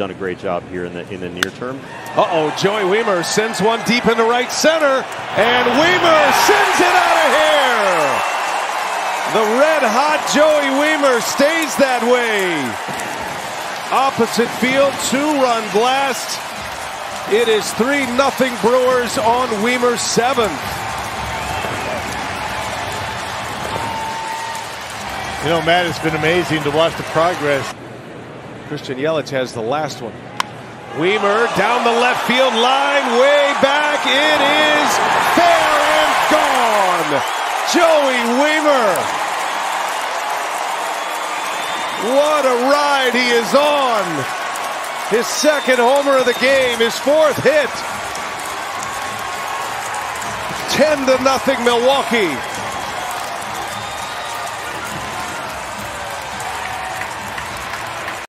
done a great job here in the in the near term. Uh-oh, Joey Wiemer sends one deep into right center, and Wiemer sends it out of here. The red hot Joey Wiemer stays that way. Opposite field, two-run blast. It is 3 nothing Brewers on Wiemer's seventh. You know, Matt, it's been amazing to watch the progress. Christian Yelich has the last one. Wiemer down the left field line, way back. It is fair and gone. Joey Wiemer. What a ride he is on. His second homer of the game, his fourth hit. 10 to nothing Milwaukee.